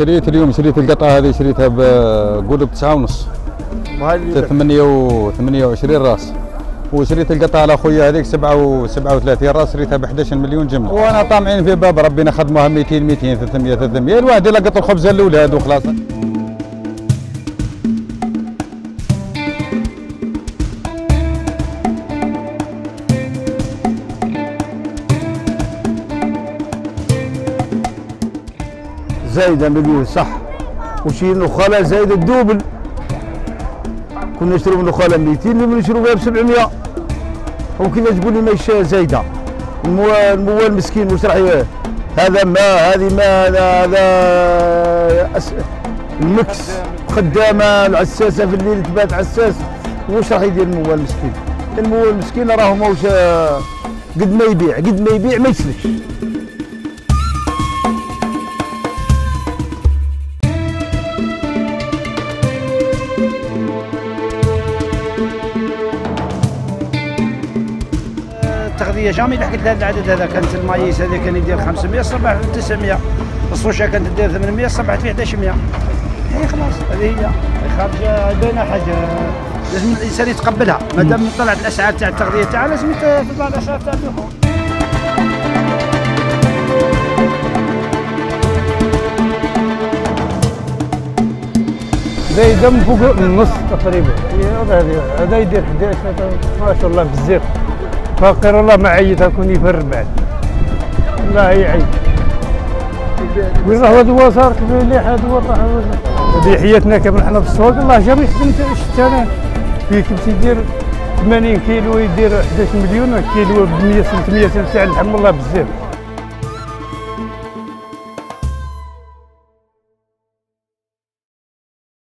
شريت اليوم شريت القطعة هذه شريتها بقول بتسعة ونص. وهذه 28 راس. وشريت القطعة لاخويا هذيك 37 راس شريتها ب 11 مليون جملة. وأنا طامعين في باب ربنا خدموها 200 200 300 300 الواحد يلقط الخبز الاولاد وخلاص زايده مليون صح. وشي نخاله زايده الدوبل. كنا نشتروا من نخاله 200 اليوم نشتروا بها ب 700 وكذا تقول لي ماشي زايدة. الموال مسكين واش راح هذا ما هذه ما هذا هذا أس... المكس. خدامة العساسة في الليل تبات عساس. واش راح يدير الموال مسكين الموال مسكين راه ماهوش قد ما يبيع قد ما يبيع ما يسلكش التغذيه جامي لحقت لهذا العدد هذا كانت المايس هذا كان يدير 500 صبح 900 الصوشة كانت تدير 800 صبحت في 1100 هي خلاص هذه هي. خارجه بين حاجة لازم الإنسان يتقبلها. ما دام طلعت الأسعار تاع التغذية تاعها لازم تطلع الأسعار تاع اللحوم زايده من فوق النص تقريبا. هذا هذا يدير 11 ما شاء الله بزاف فقير والله ما عيط كون يفر بعد. والله يعيط. وين راه هو صار اللي هذا هو راح هذه حياتنا كما حنا في السوق الله جاب يخدم شفت أنا في كنت يدير 80 كيلو يدير 11 مليون كيلو ب 100 300 تاع اللحم والله بزاف.